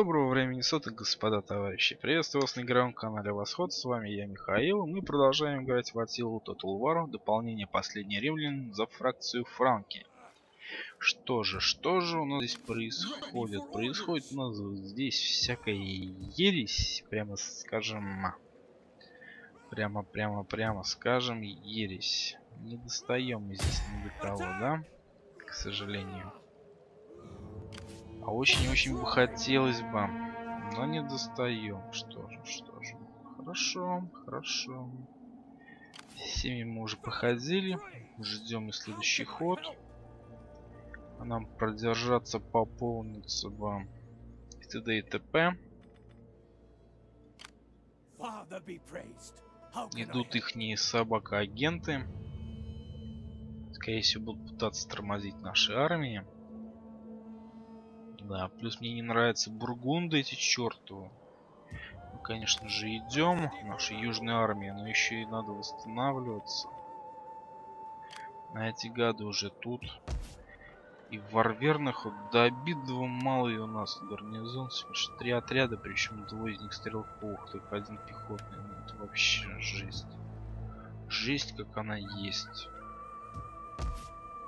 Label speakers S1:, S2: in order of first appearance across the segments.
S1: Доброго времени суток, господа товарищи. Приветствую вас на игровом канале Восход. С вами я, Михаил. Мы продолжаем играть в Атилу Total War. Дополнение Последний Римлян за фракцию Франки. Что же, что же у нас здесь происходит? Происходит у нас здесь всякая ересь, прямо скажем... Прямо, прямо, прямо скажем, ересь. Не достаем мы здесь ни до кого, да? К сожалению. А очень-очень бы хотелось бы. Но не достаем. Что же, что же. Хорошо, хорошо. Семьи мы уже походили. Ждем и следующий ход. А нам продержаться, пополниться бы и т.д. и т.п. Идут ихние собака-агенты. Скорее всего будут пытаться тормозить наши армии. Да, плюс мне не нравятся бургунды эти чертовы. Мы, конечно же, идем. Наша южная армия, но еще и надо восстанавливаться. А эти гады уже тут. И в Варвернах вот до обидного малый у нас гарнизон. Всего три отряда, причем двое из них стрелковых, только один пехотный. Ну, это вообще жесть. Жесть, как она есть.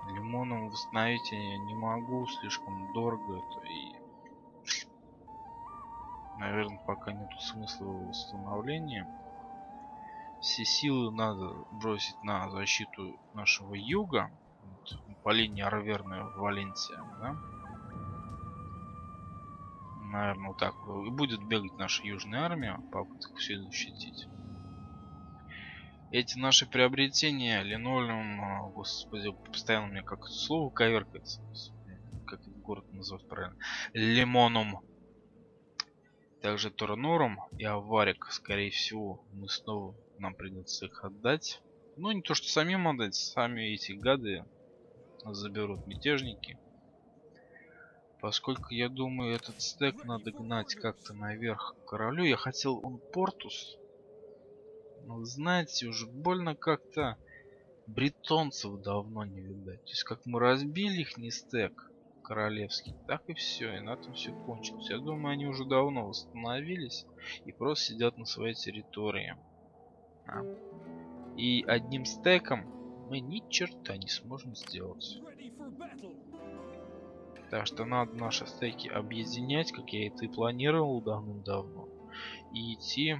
S1: Лимоном восстановить я не могу, слишком дорого это и... Наверное, пока нету смысла восстановления. Все силы надо бросить на защиту нашего юга. Вот, по линии Арверная Валенсия, да? Наверное, вот так. И будет бегать наша южная армия, попытка все защитить. Эти наши приобретения, линолеум, а, господи, постоянно мне как слово коверкается. Как город называть правильно? Лимоном. Также Торнорум и Аварик, скорее всего, мы снова нам придется их отдать. Ну, не то, что самим отдать, сами эти гады заберут мятежники. Поскольку я думаю, этот стек надо гнать как-то наверх к королю. Я хотел он Портус ну, знаете, уже больно как-то бретонцев давно не видать. То есть, как мы разбили их не стек королевский, так и все, и на этом все кончилось. Я думаю, они уже давно восстановились и просто сидят на своей территории. А. И одним стеком мы ни черта не сможем сделать. Так что надо наши стеки объединять, как я это и планировал давным-давно. И идти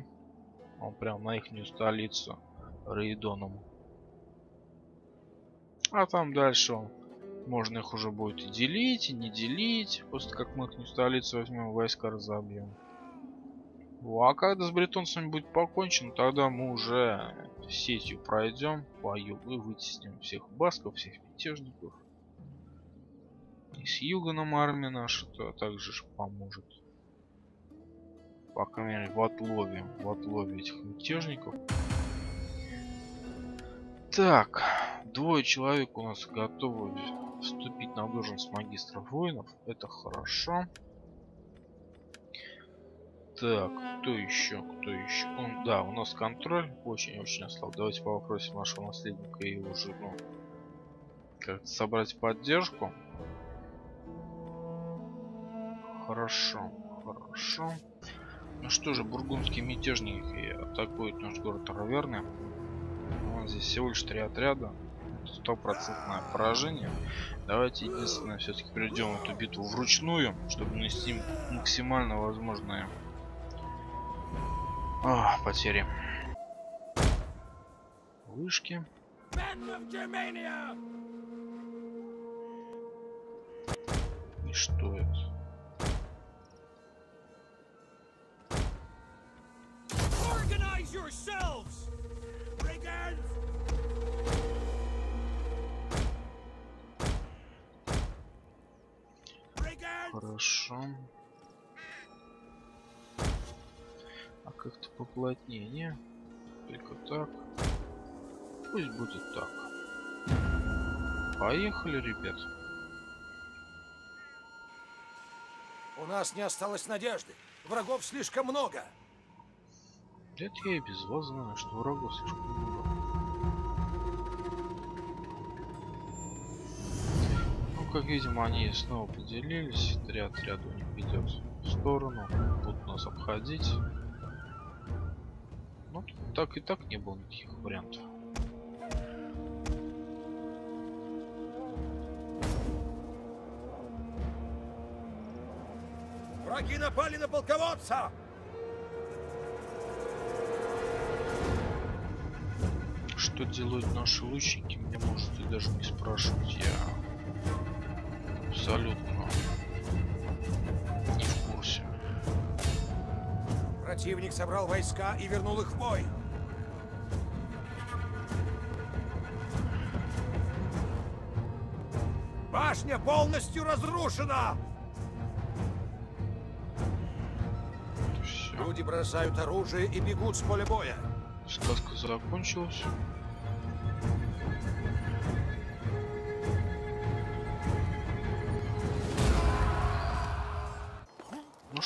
S1: он прям на ихнюю столицу Рейдоном. А там дальше он, можно их уже будет и делить, и не делить. После как мы их столицу возьмем, войска разобьем. Ну, а когда с бретонцами будет покончено, тогда мы уже сетью пройдем по югу и вытесним всех басков, всех мятежников. И с юга нам армия наша-то также поможет по крайней мере, в отлове, в отлове этих мятежников. Так, двое человек у нас готовы вступить на должность магистров воинов. Это хорошо. Так, кто еще? Кто еще? Он, да, у нас контроль очень-очень ослаб. Давайте попросим нашего наследника и его жену как-то собрать поддержку. Хорошо, хорошо. Ну что же, бургундские мятежники атакуют наш город Раверны. Вот здесь всего лишь три отряда. Стопроцентное поражение. Давайте единственное все-таки перейдем эту битву вручную, чтобы нанести максимально возможные О, потери. Вышки. И что это? Хорошо. А как-то поплотнее, не? Только так. Пусть будет так. Поехали, ребят.
S2: У нас не осталось надежды. Врагов слишком много.
S1: Это я и без вас знаю, что врагов слишком много. Как видим, они снова поделились. Три отряда у них идет в сторону. Будут нас обходить. Ну, так и так не было никаких вариантов.
S2: Враги напали на полководца!
S1: Что делают наши лучники, мне можете даже не спрашивать. Я абсолютно не в курсе.
S2: Противник собрал войска и вернул их в бой. Башня полностью разрушена!
S1: Все.
S2: Люди бросают оружие и бегут с поля боя.
S1: Сказка закончилась.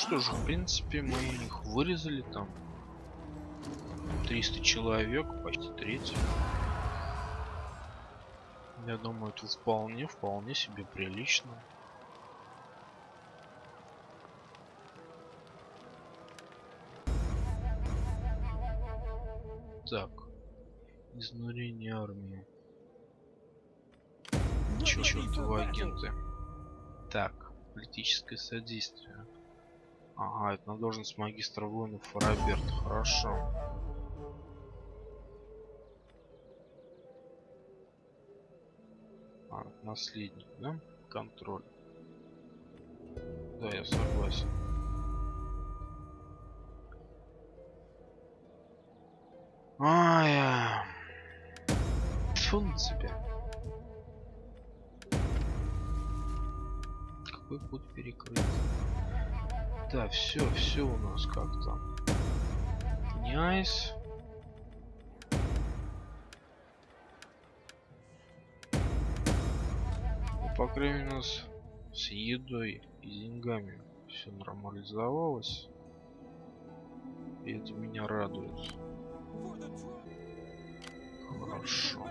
S1: Ну же, в принципе, мы их вырезали там. 300 человек, почти треть. Я думаю, это вполне, вполне себе прилично. Так. Изнурение армии. Чё, чёртовы агенты. Так, политическое содействие. Ага, это на должность магистра воинов Роберт. Хорошо. А, наследник, да? Контроль. Да, я согласен. Ай, Фу на тебя. Какой путь перекрыт? Да, все, все у нас как там. Князь. Ну, по крайней мере, у нас с едой и деньгами все нормализовалось. И это меня радует. Хорошо.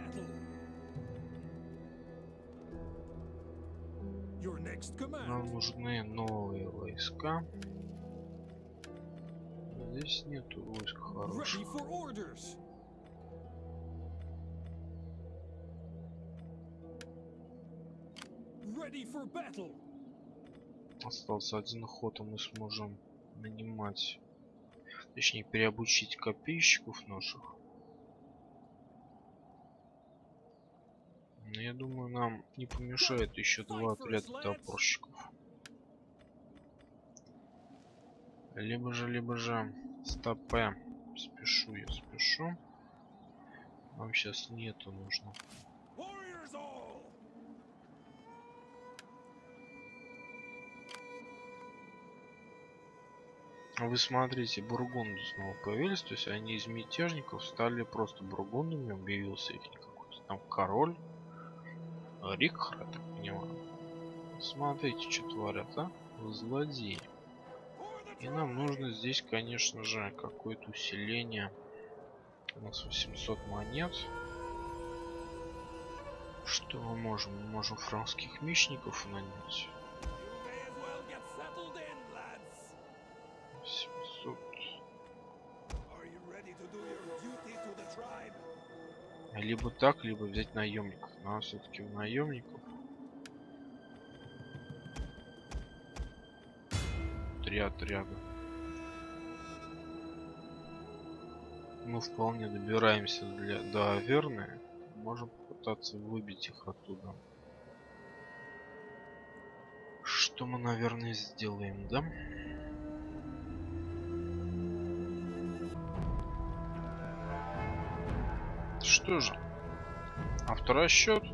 S1: Нам нужны новые войска. Здесь нету войск хороших.
S2: for orders. Ready for battle.
S1: Остался один ход, и мы сможем нанимать, точнее переобучить копейщиков наших. Но я думаю, нам не помешает еще два отряда топорщиков. Либо же, либо же стопе. Спешу, я спешу. Нам сейчас нету нужно. Вы смотрите, бургунды снова появились, то есть они из мятежников стали просто бургундами, объявился их какой-то там король. Рикхар, я так понимаю. Смотрите, что творят, а? Злодеи. И нам нужно здесь, конечно же, какое-то усиление. У нас 800 монет. Что мы можем? Мы можем франкских мечников нанять. Либо так, либо взять наемников. Нам все-таки в наемников. Три отряда. Мы вполне добираемся для, до Аверны. Можем попытаться выбить их оттуда. Что мы, наверное, сделаем, да? Что же? Авторасчет.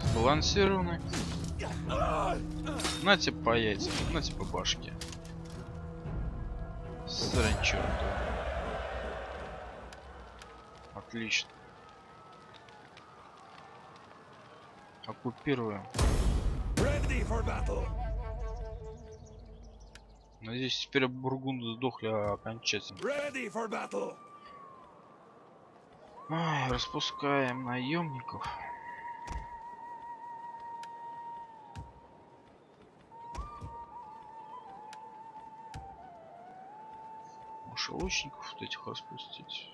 S1: Сбалансированный. На тебе по яйцам, на тебе по башке. Срань чёртова. Отлично. Оккупируем. Надеюсь, теперь бургунды сдохли окончательно. Ай, распускаем наемников. побольше лучников вот этих распустить.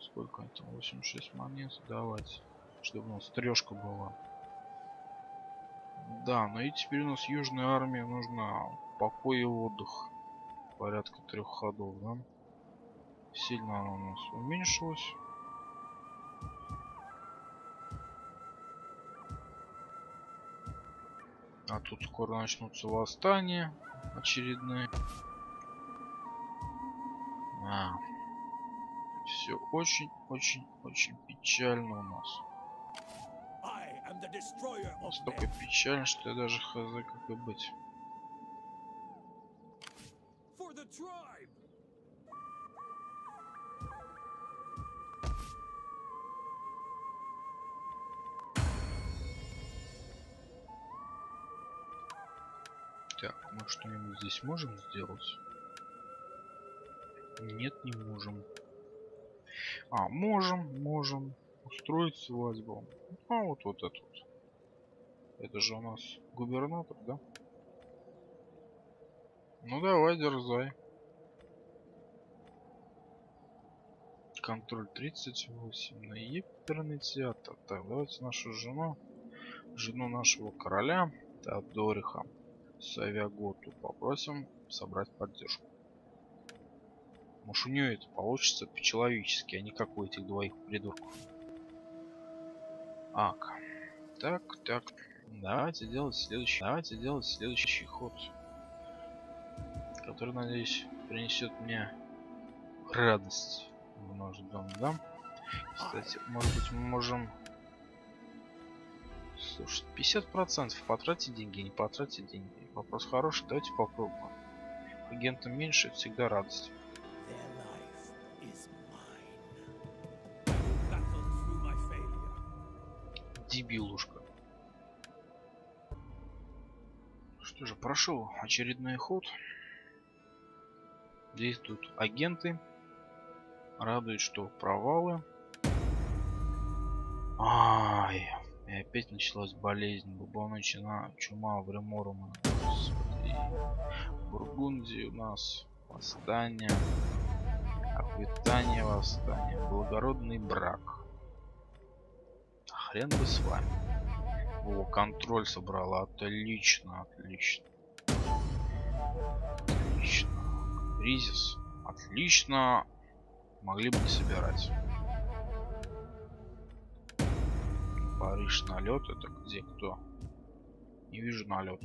S1: Сколько они там? 86 монет. Давайте. Чтобы у нас трешка была. Да, ну и теперь у нас южная армия нужна покой и отдых. Порядка трех ходов, да? Сильно она у нас уменьшилась. А тут скоро начнутся восстания очередные. А. Все очень-очень-очень печально у нас. Настолько печально, что я даже хз как и быть. Так, мы что-нибудь здесь можем сделать? Нет, не можем. А, можем, можем устроить свадьбу. А вот вот этот. Это же у нас губернатор, да? Ну давай, дерзай. Контроль 38 на Еперный театр. Так, давайте нашу жену, жену нашего короля Теодориха Савиаготу попросим собрать поддержку. Может у нее это получится по-человечески, а не как у этих двоих придурков. Ак. Так, так. Давайте делать следующий. Давайте делать следующий ход. Который, надеюсь, принесет мне радость в наш дом, да? Кстати, может быть мы можем... Слушай, 50% потратить деньги, не потратить деньги. Вопрос хороший, давайте попробуем. Агентам меньше, всегда радость. Дебилушка. Что же, прошел очередной ход. Действуют агенты. Радует, что провалы. Ай, и опять началась болезнь. Бубонная чума, чума в Реморум. В Бургундии у нас восстание. Аквитания восстание. Благородный брак. Хрен бы с вами. О, контроль собрала. Отлично, отлично. Отлично. Кризис. Отлично. Могли бы не собирать. Париж налет. Это где кто? Не вижу налет.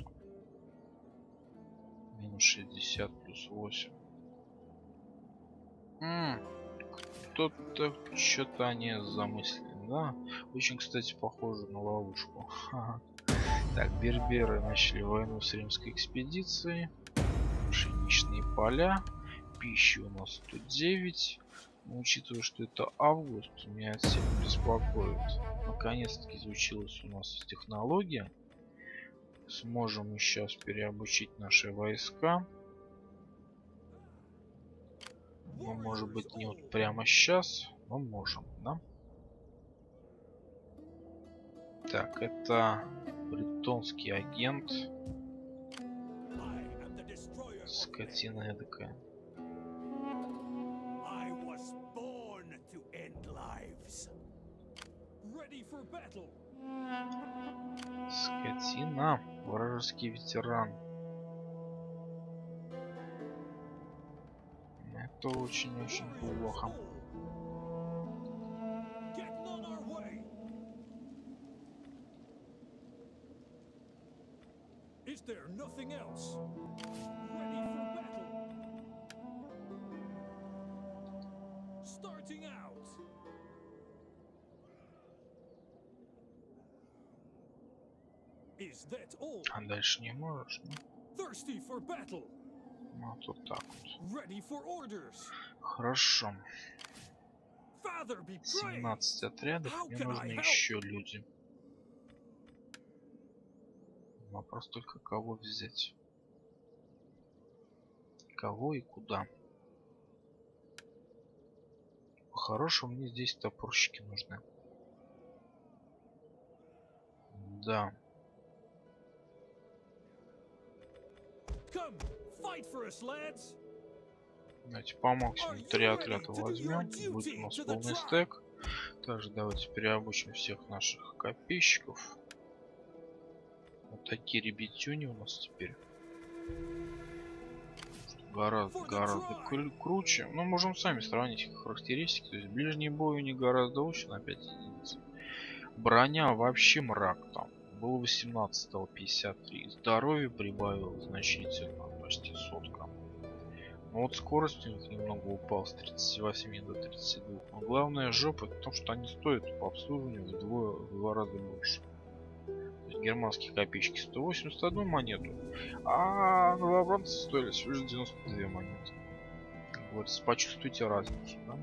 S1: Минус 60 плюс 8. Кто-то что-то они замыслили, да? Очень, кстати, похоже на ловушку. Так, берберы начали войну с римской экспедицией. Пшеничные поля. Пища у нас 109. Но учитывая, что это август, меня это сильно беспокоит. Наконец-таки изучилась у нас технология. Сможем сейчас переобучить наши войска. Ну, может быть, не вот прямо сейчас, но можем, да? Так, это бретонский агент. Скотина эдакая. Скотина. Вражеский ветеран. Это очень-очень плохо. Is there nothing else? А дальше не можешь, ну? Ну, тут так вот. Хорошо. 17 отрядов, мне нужны еще люди. Вопрос только кого взять. Кого и куда. По-хорошему мне здесь топорщики нужны. Да. Come, fight for us, lads. Давайте по максимуму три отряда возьмем. Будет у нас полный стек. Также давайте переобучим всех наших копейщиков. Вот такие ребятюни у нас теперь. Гораздо, гораздо кру круче. Но можем сами сравнить их характеристики. То есть ближний бой у них гораздо лучше на 5 единиц. Броня вообще мрак там. Было 18 53. Здоровье прибавил значительно, почти сотка. Но вот скорость немного упал с 38 до 32. Но главное жопа в том, что они стоят по обслуживанию вдвое, в два раза больше. германские копеечки 181 монету, а новобранцы стоили всего лишь 92 монеты. Вот, почувствуйте разницу, да?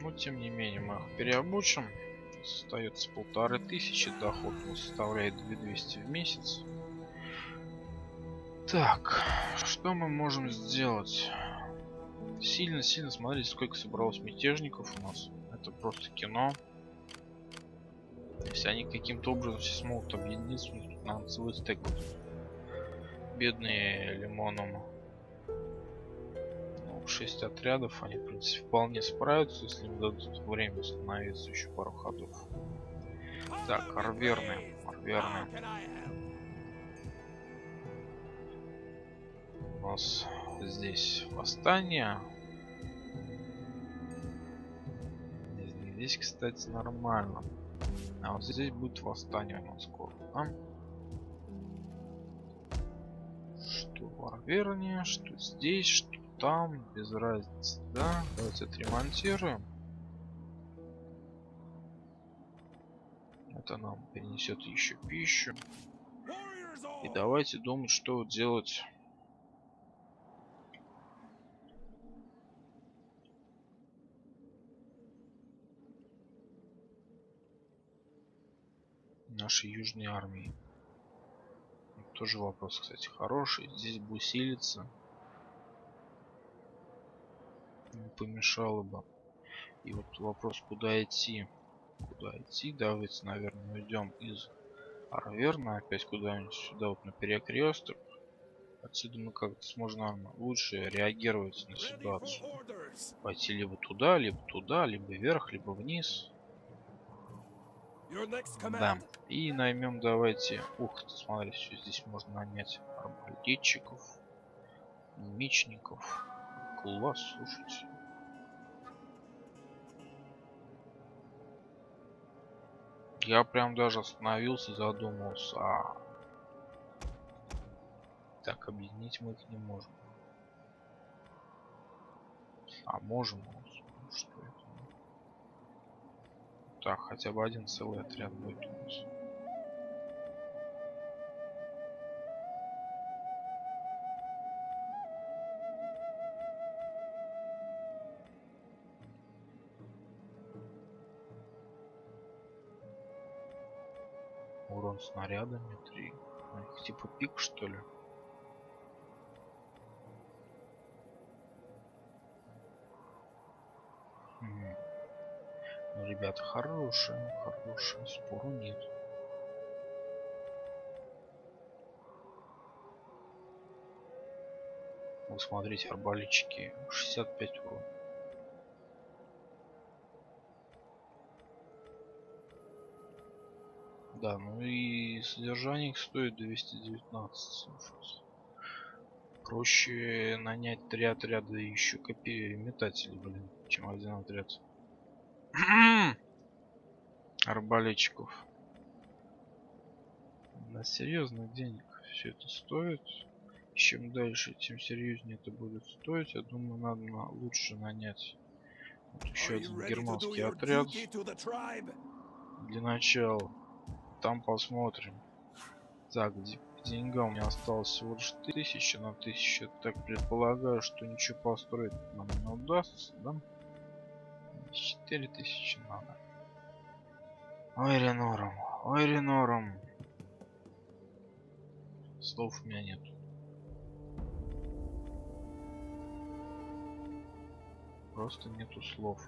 S1: Но тем не менее мы их переобучим. Остается полторы тысячи, доход составляет 2200 в месяц. Так, что мы можем сделать? Сильно-сильно смотрите, сколько собралось мятежников у нас. Это просто кино. Если они каким-то образом все смогут объединиться, надо целый стек будет. Бедные лимоном. Ну, 6 отрядов, они, в принципе, вполне справятся, если им дадут время остановиться еще пару ходов. Так, арверны. Арверны. у нас здесь восстание. Здесь, кстати, нормально. А вот здесь будет восстание у нас скоро, да? Что в Арверне, что здесь, что там, без разницы, да? Давайте отремонтируем. Это нам перенесет еще пищу. И давайте думать, что делать нашей южной армии. Тоже вопрос, кстати, хороший. Здесь бы усилиться. Не помешало бы. И вот вопрос, куда идти. Куда идти? Давайте, наверное, уйдем из Арверна опять куда-нибудь сюда, вот на перекресток. Отсюда мы как-то сможем лучше реагировать на ситуацию. Пойти либо туда, либо туда, либо вверх, либо вниз. Да. И наймем давайте. Ух ты, смотри, что здесь можно нанять арбалетчиков, мечников. Класс, слушайте. Я прям даже остановился, задумался. А... Так, объединить мы их не можем. А можем. Что это? Так, хотя бы один целый отряд будет у нас. Урон снарядами 3. Ну, типа пик что ли? ребята, хорошая, хорошая, спору нет. Вот смотрите, арбалетчики, 65 урон. Да, ну и содержание их стоит 219. Проще нанять три отряда и еще копии метателей, блин, чем один отряд. арбалетчиков. На серьезных денег все это стоит. Чем дальше, тем серьезнее это будет стоить. Я думаю, надо на лучше нанять вот еще один германский отряд для начала. Там посмотрим. Так, по деньгам у меня осталось всего лишь тысяча на тысячу. Так предполагаю, что ничего построить нам не удастся, да? 4000 надо. Ой, Ренором, ой, Ренором. Слов у меня нет. Просто нету слов.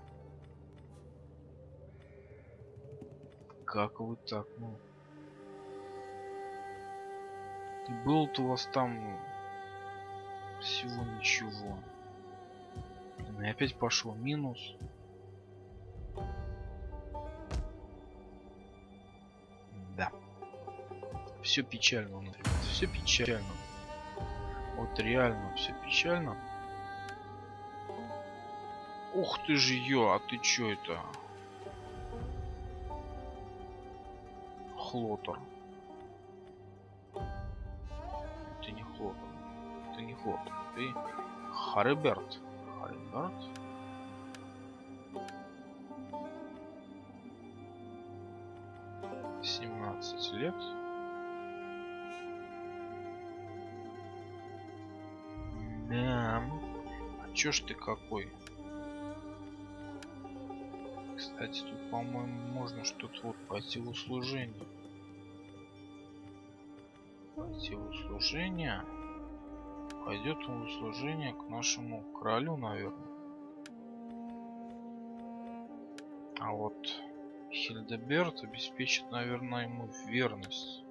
S1: Как вы так, ну? Был-то у вас там всего ничего. И опять пошел минус. Да. Все печально у. Все печально. Вот реально все печально. Ух ты же ё, а ты чё это? Хлотер. Ты не Хлотер. Ты не Хлотер. Ты Хариберт. Хариберт? Семнадцать лет. Да. А чё ж ты какой? Кстати, тут, по-моему, можно что-то вот пойти в услужение. Услужение. Пойдет в услужение к нашему королю, наверное. А вот Хильдеберт обеспечит, наверное, ему верность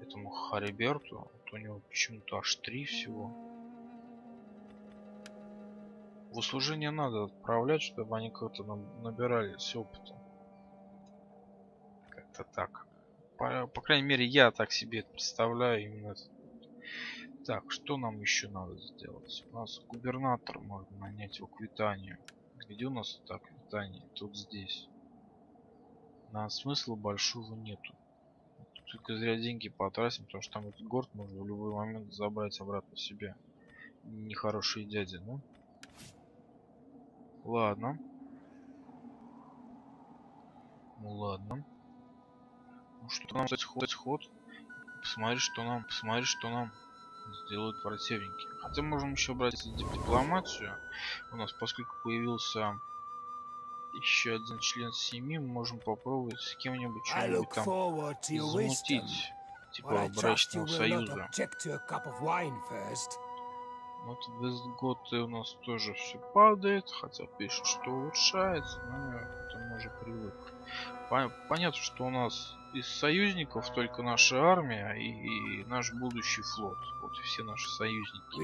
S1: этому Хариберту. Вот у него почему-то аж три всего. В услужение надо отправлять, чтобы они как-то набирались опыта. Как-то так. По, по крайней мере, я так себе это представляю именно. Так, что нам еще надо сделать? У нас губернатор можно нанять в Аквитанию. Где у нас это Аквитания? Тут здесь. На смысла большого нету. Только зря деньги потратим, потому что там этот город можно в любой момент забрать обратно себе. Нехорошие дяди, ну. Ладно. Ну ладно. Ну что нам дать ход, ход. Посмотри, что нам, посмотри, что нам сделают противники. Хотя можем еще брать дипломатию. У нас, поскольку появился еще один член семьи, мы можем попробовать с кем-нибудь что-нибудь там замутить. Типа брачного союза. Вот Вестготы у нас тоже все падает, хотя пишет, что улучшается, но это мы уже привык. Понятно, что у нас из союзников только наша армия и, и наш будущий флот. Вот и все наши союзники.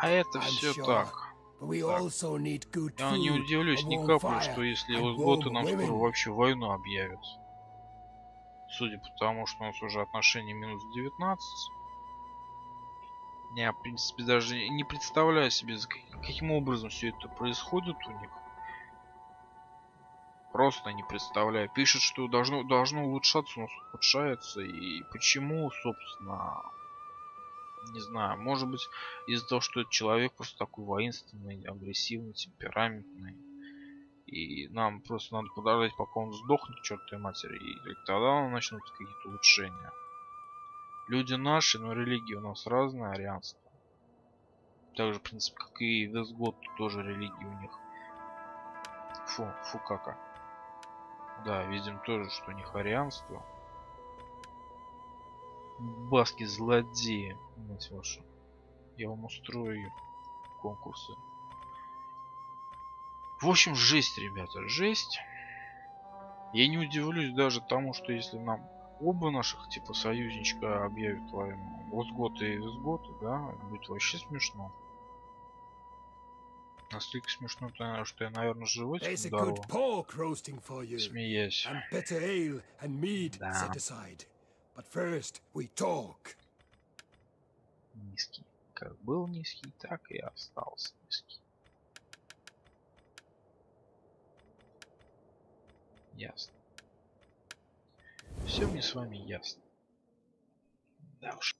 S1: А это все так. так. Я не удивлюсь ни капли, что если Вестготы нам скоро вообще войну объявят. Судя по тому, что у нас уже отношение минус 19. Я, в принципе, даже не представляю себе, каким образом все это происходит у них. Просто не представляю. Пишет, что должно, должно улучшаться, но улучшается. И почему, собственно, не знаю. Может быть, из-за того, что этот человек просто такой воинственный, агрессивный, темпераментный. И нам просто надо подождать, пока он сдохнет, чертой матери. И тогда начнутся какие-то улучшения. Люди наши, но религии у нас разные, арианство. Так же, в принципе, как и Вестгот, тоже религии у них. Фу, фу кака. Да, видим тоже, что у них арианство. Баски злодеи, мать вашу. Я вам устрою конкурсы. В общем, жесть, ребята, жесть. Я не удивлюсь даже тому, что если нам оба наших типа союзничка объявят войну. Озгот и Визгот, да, будет вообще смешно. Настолько смешно, что я, наверное, животик здорово. Смеясь. Да. Низкий. Как был низкий, так и остался низкий. Ясно. Все мне с вами ясно. Да уж.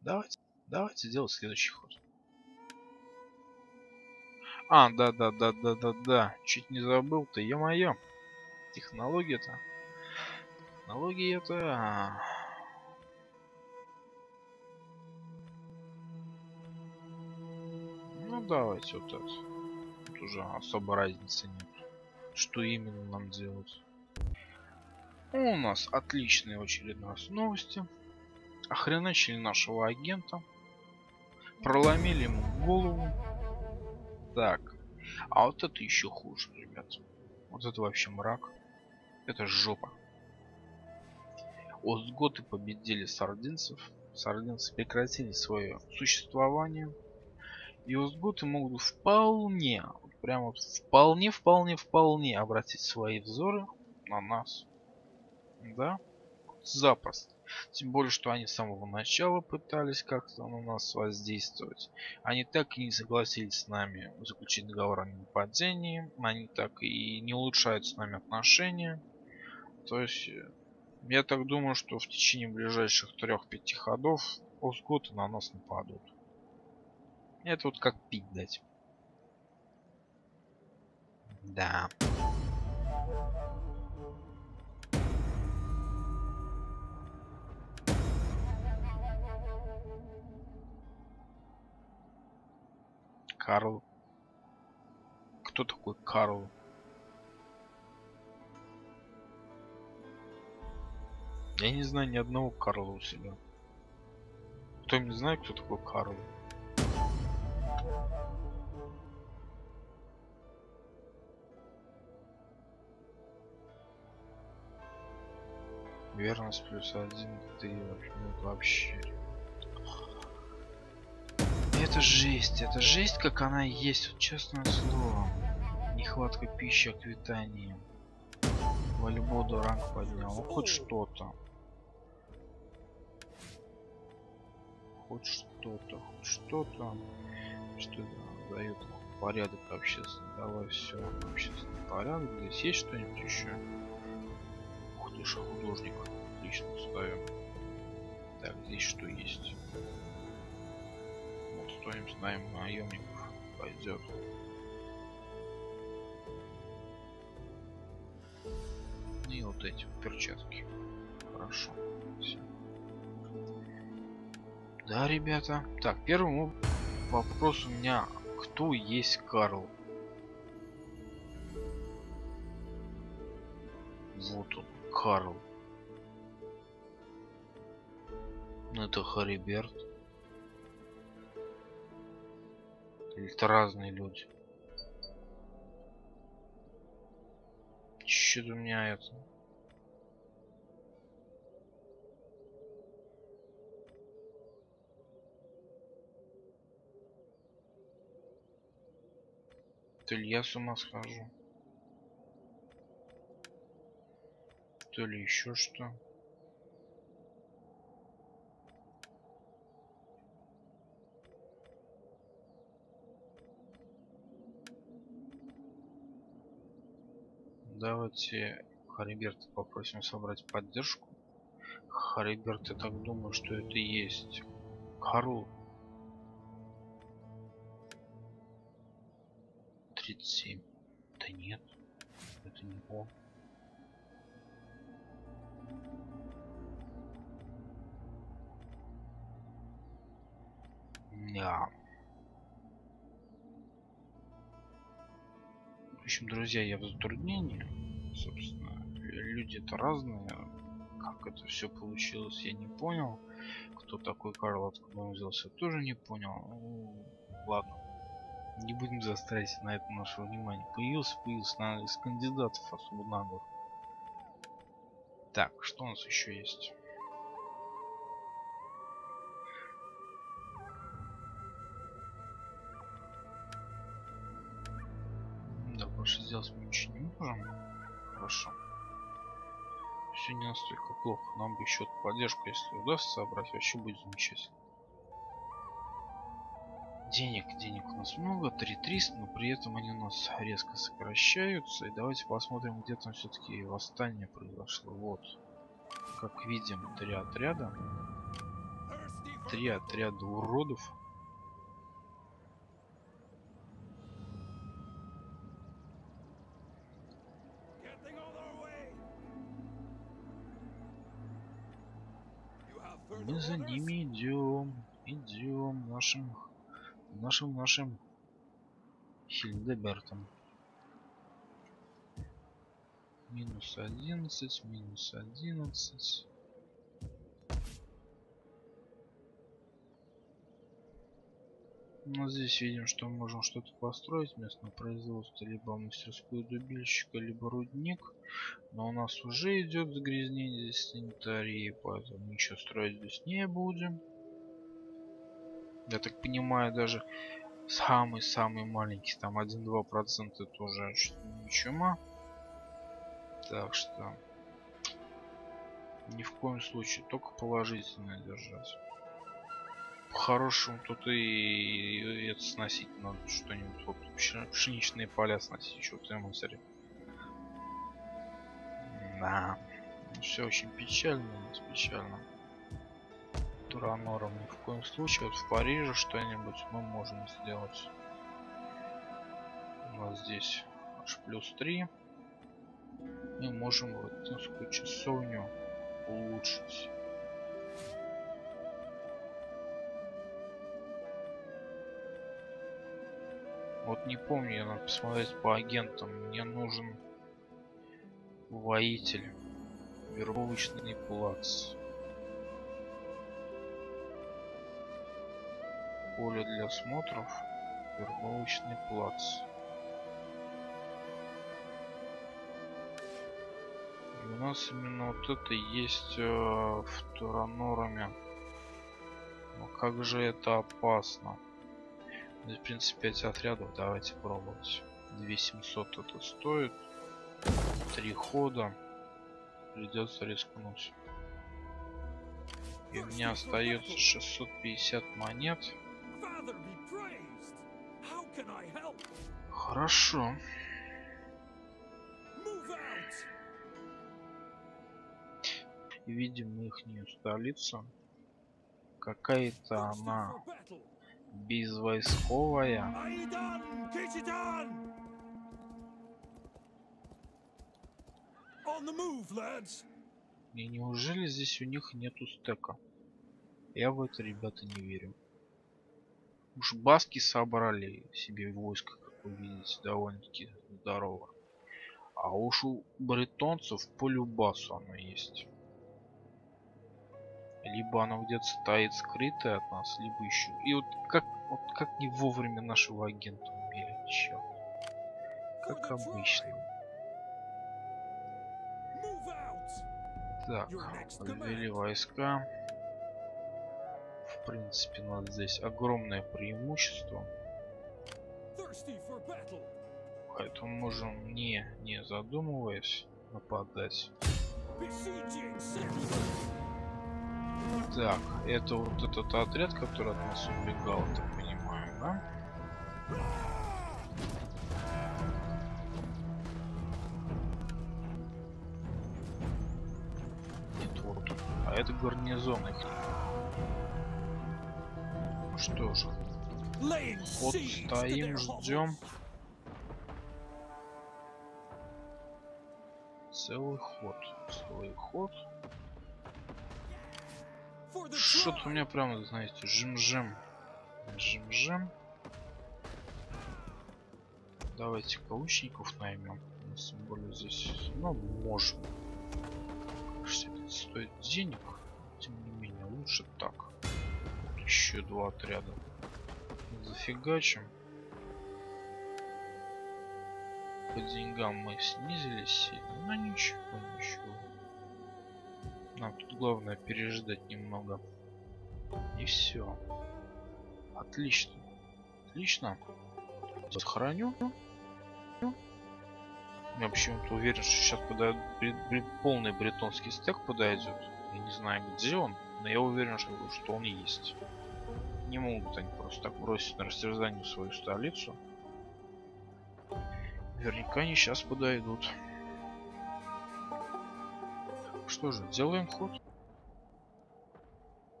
S1: Давайте, давайте сделать следующий ход. А, да, да, да, да, да, да. Чуть не забыл-то, ё-моё. Технология-то. Технология-то... Ну, давайте вот это. Тут уже особо разницы нет. Что именно нам делать. У нас отличные раз новости. Охреначили нашего агента. Проломили ему голову. Так. А вот это еще хуже, ребят. Вот это вообще мрак. Это жопа. Остготы победили сардинцев. сардинцы прекратили свое существование. И узгуты могут вполне, прямо вполне, вполне, вполне обратить свои взоры на нас. Да? Запросто. Тем более, что они с самого начала пытались как-то на нас воздействовать. Они так и не согласились с нами заключить договор о нападении. Они так и не улучшают с нами отношения. То есть, э, я так думаю, что в течение ближайших трех-пяти ходов Озготы на нас нападут. Это вот как пить дать. Да. Карл. Кто такой Карл? Я не знаю ни одного Карла у себя. Кто не знает, кто такой Карл? Верность плюс один, ты вообще это жесть, это жесть, как она есть, вот честное слово. Нехватка пищи, аквитания. Волейболу ранг поднял, ну хоть что-то. Хоть что-то, хоть что-то. Что дает порядок общественный. Давай все, общественный порядок. Здесь есть что-нибудь еще? Ух ты ж, художник. Отлично ставим. Так, здесь что есть? Стоимость найма наемников пойдет. И вот эти перчатки. Хорошо. Все. Да, ребята. Так, первый вопрос у меня. Кто есть Карл? Вот он, Карл. Ну это Хариберт. Это разные люди? Что-то у меня это... То ли я с ума схожу. То ли еще что. Давайте Хариберта попросим собрать поддержку. Хариберт, я так думаю, что это и есть Карл. 37. Да нет, это не он. Да. Общем, друзья, я в затруднении. Собственно, люди-то разные. Как это все получилось, я не понял. Кто такой Карл, откуда он взялся, тоже не понял. Ну, ладно. Не будем заострять на это наше внимание. Появился, появился на из кандидатов особо наглых. Так, что у нас еще есть? Больше сделать мы ничего не можем. Хорошо. Все не настолько плохо. Нам бы еще поддержку, если удастся собрать, вообще будет замечательно. Денег, денег у нас много, 3300, но при этом они у нас резко сокращаются. И давайте посмотрим, где там все-таки восстание произошло. Вот. Как видим, три отряда. Три отряда уродов мы за ними идем. Идем нашим, нашим, нашим Хильдебертом. Минус 11, минус 11. но здесь видим, что мы можем что-то построить, местное производство, либо мастерскую дубильщика, либо рудник. Но у нас уже идет загрязнение здесь санитарии, поэтому ничего строить здесь не будем. Я так понимаю, даже самый-самый маленький, там 1-2% это уже не чума. Так что ни в коем случае, только положительное держать. По-хорошему тут и, это сносить надо что-нибудь. Вот пшеничные поля сносить, что-то ему Да. Все очень печально, печально. Туранором ни в коем случае. Вот в Париже что-нибудь мы можем сделать. У нас здесь аж плюс 3. Мы можем вот эту часовню улучшить. Вот не помню, я надо посмотреть по агентам. Мне нужен воитель. Вербовочный плац. Поле для смотров. Вербовочный плац. И у нас именно вот это есть э, в Туранорами. Но как же это опасно. Ну, в принципе, 5 отрядов давайте пробовать. 2700 это стоит. Три хода. Придется рискнуть. И у меня остается 650 монет. Хорошо. Видим их столицу. Какая-то она безвойсковая. И неужели здесь у них нету стека? Я в это, ребята, не верю. Уж баски собрали себе войско, как вы видите, довольно-таки здорово. А уж у бретонцев по любасу оно есть. Либо оно где-то стоит скрытое от нас, либо еще. И вот как, вот как не вовремя нашего агента убили, черт. Как обычно. Так, ввели войска. В принципе, у нас здесь огромное преимущество. Поэтому можем не, не задумываясь нападать. Так, это вот этот отряд, который от нас убегал, так понимаю, да? Нет, вот. А это гарнизон их. Ну что же. Вот стоим, ждем. Целый ход. Целый ход. Что-то у меня прямо, знаете, жим-жим. Жим-жим. Давайте лучников наймем. Тем более здесь, ну, можем. Это стоит денег. Тем не менее, лучше так. Еще два отряда. Зафигачим. По деньгам мы снизились сильно, но ничего, ничего. Нам тут главное переждать немного. И все. Отлично. Отлично. Сохраню. Я почему-то уверен, что сейчас подойдет полный бретонский стек подойдет. Я не знаю, где он, но я уверен, что, что он есть. Не могут они просто так бросить на растерзание свою столицу. Наверняка они сейчас подойдут. Что же, делаем ход?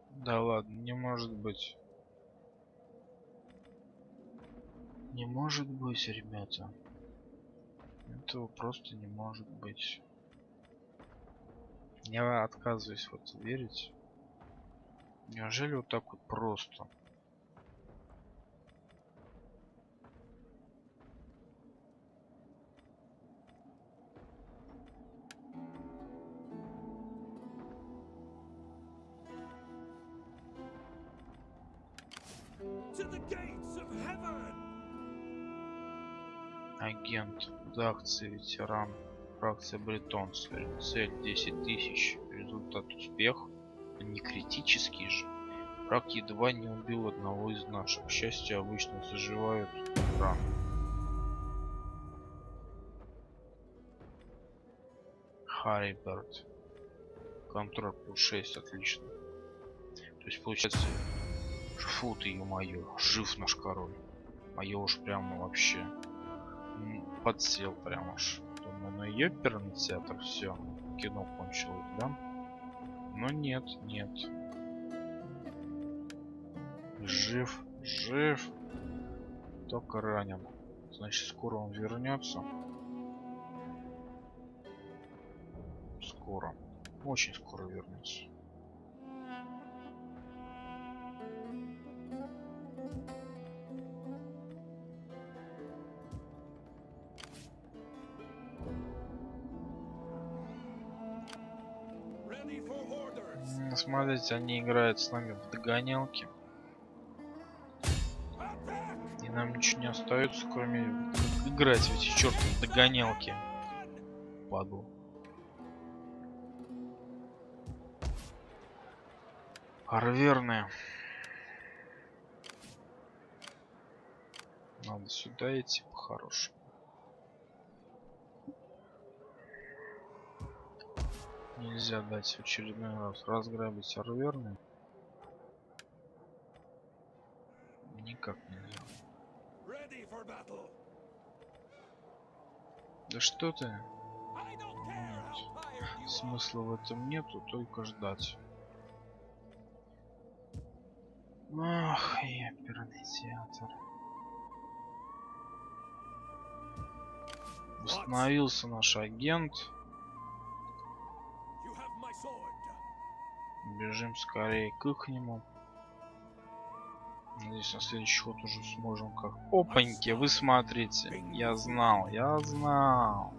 S1: Да ладно, не может быть. Не может быть, ребята. Этого просто не может быть. Я отказываюсь в это верить. Неужели вот так вот просто? Агент, фракция ветеран, фракция бретонцы, цель 10 тысяч, результат успех, не критический же. Рак едва не убил одного из наших. К счастью, обычно заживают раны. Хариберт. Контроль плюс 6, отлично. То есть получается... Фу ты, ё-моё, жив наш король. А я уж прямо вообще подсел прям аж. Думаю, ну ёперный театр, все, кино кончилось, да? Но нет, нет. Жив, жив. Только ранен. Значит, скоро он вернется. Скоро. Очень скоро вернется. Смотрите, они играют с нами в догонялки. И нам ничего не остается, кроме играть в эти чертовы догонялки. Падло. Арверные. Надо сюда идти по-хорошему. Нельзя дать в очередной раз разграбить арверны. Никак нельзя. Да что ты? Нет. Смысла в этом нету, только ждать. Ах, оперный театр. Установился наш агент. Бежим скорее к нему. Надеюсь, на следующий ход уже сможем как... Опаньки, вы смотрите. Я знал, я знал.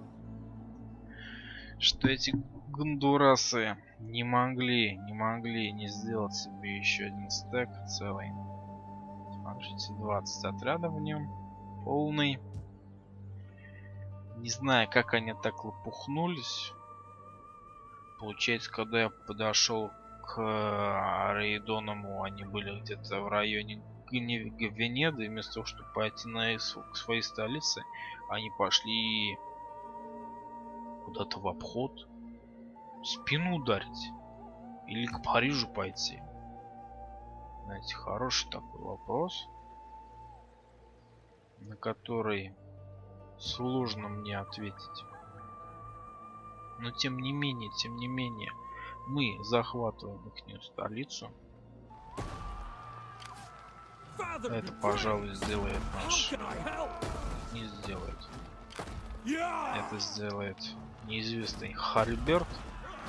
S1: Что эти гондурасы не могли, не могли не сделать себе еще один стек целый. Смотрите, 20 отрядов в нем. Полный. Не знаю, как они так лопухнулись. Получается, когда я подошел к э, Рейдоному, они были где-то в районе Венеды, вместо того, чтобы пойти на к своей столице, они пошли куда-то в обход, спину ударить или к Парижу пойти. Знаете, хороший такой вопрос, на который сложно мне ответить. Но тем не менее, тем не менее, мы захватываем их столицу. Это, пожалуй, сделает наш. Не сделает. Это сделает неизвестный Хариберт.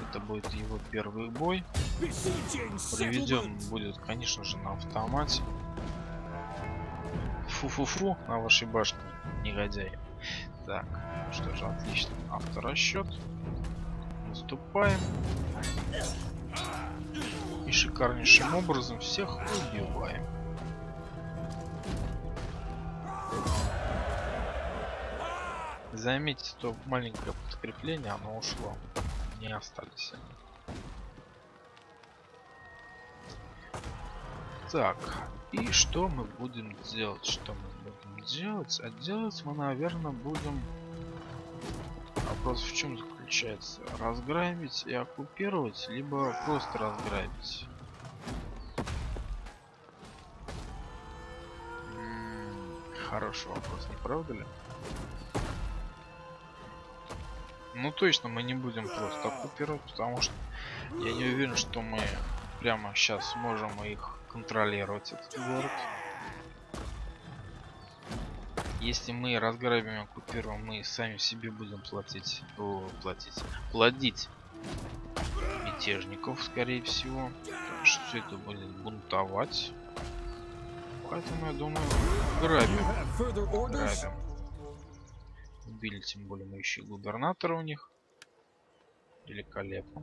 S1: Это будет его первый бой. Приведен будет, конечно же, на автомате. Фу-фу-фу на вашей башне, негодяи. Так, что же, отлично. Авторасчет. Наступаем. И шикарнейшим образом всех убиваем. Заметьте, что маленькое подкрепление, оно ушло. Не остались они. Так, и что мы будем делать? Что мы будем делать? А делать мы, наверное, будем... Вопрос в чем заключается? Разграбить и оккупировать, либо просто разграбить? Хороший вопрос, не правда ли? Ну точно мы не будем просто оккупировать, потому что я не уверен, что мы прямо сейчас сможем их контролировать этот город. Если мы разграбим оккупируем, мы сами себе будем платить, о, платить, плодить мятежников, скорее всего. Потому что все это будет бунтовать. Поэтому я думаю, грабим. Грабим. Убили, тем более мы еще губернатора у них. Великолепно.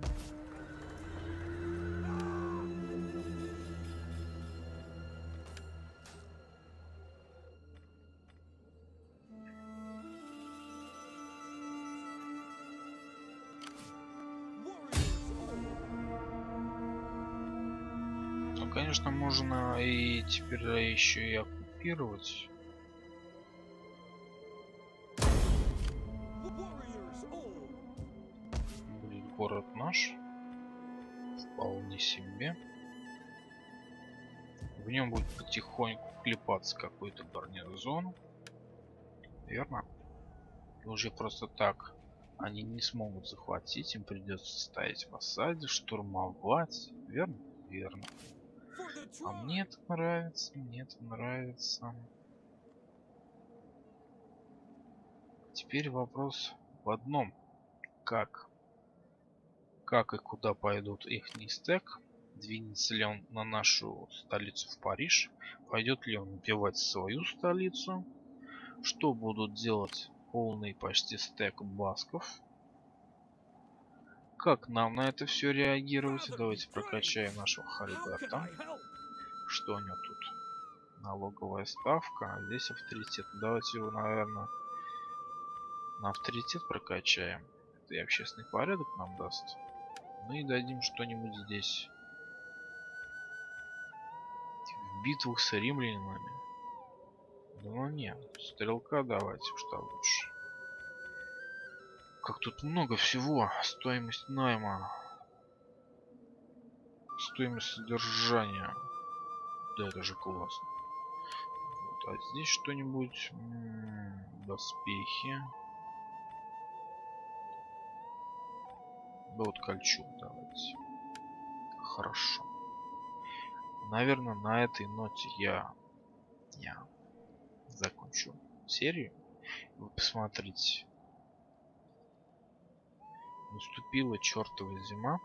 S1: Конечно, можно и теперь еще и оккупировать. Будет город наш. Вполне себе. В нем будет потихоньку клепаться какой-то гарнизон. Верно? И уже просто так они не смогут захватить, им придется стоять в осаде, штурмовать. Верно? Верно. А мне это нравится, мне это нравится. Теперь вопрос в одном. Как? Как и куда пойдут их стек? Двинется ли он на нашу столицу в Париж? Пойдет ли он убивать свою столицу? Что будут делать полный почти стек басков? Как нам на это все реагировать? Давайте прокачаем нашего Харибата. Что у него тут? Налоговая ставка, а здесь авторитет. Давайте его, наверное, на авторитет прокачаем. Это и общественный порядок нам даст. Ну и дадим что-нибудь здесь. В битвах с римлянами. Ну нет, стрелка давайте уж то лучше. Как тут много всего. Стоимость найма. Стоимость содержания. Да, это же классно. Вот, а здесь что-нибудь... Доспехи. Да вот кольчуг давайте. Хорошо. Наверное, на этой ноте я... Я закончу серию. Вы посмотрите Наступила чертова зима.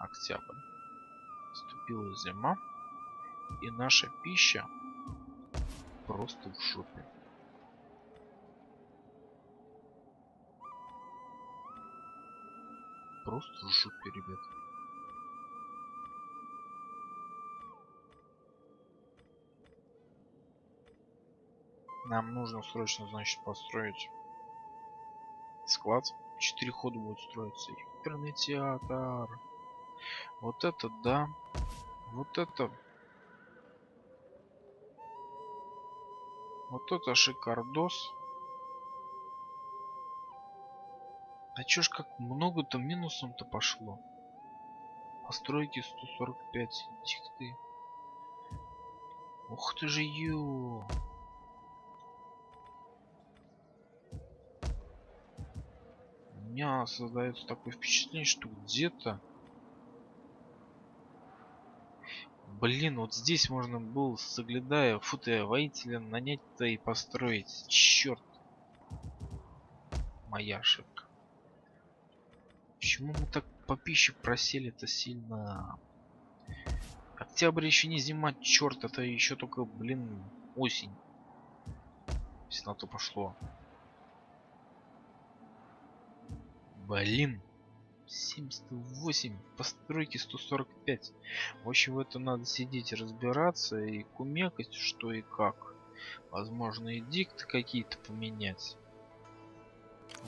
S1: Октябрь. Наступила зима. И наша пища просто в жопе. Просто в жопе, ребят. Нам нужно срочно, значит, построить склад четыре хода будет строиться. Оперный театр. Вот это да. Вот это. Вот это шикардос. А чё ж как много-то минусом-то пошло? Постройки 145 дикты. Ух ты же ё. Меня создается такое впечатление, что где-то... Блин, вот здесь можно было, соглядая футы воителя, нанять-то и построить. Черт. Моя ошибка. Почему мы так по пище просели-то сильно? Октябрь еще не зима, черт, это еще только, блин, осень. Если на то пошло. Блин. 78, постройки 145. В общем, в это надо сидеть разбираться и кумекать, что и как. Возможно, и дикты какие-то поменять.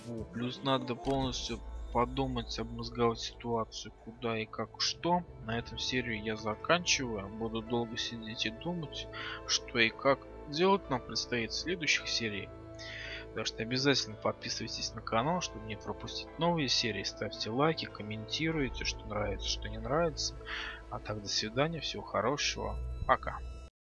S1: Во, плюс надо полностью подумать, обмозговать ситуацию, куда и как что. На этом серию я заканчиваю. Буду долго сидеть и думать, что и как делать нам предстоит в следующих сериях. Так что обязательно подписывайтесь на канал, чтобы не пропустить новые серии. Ставьте лайки, комментируйте, что нравится, что не нравится. А так, до свидания, всего хорошего. Пока.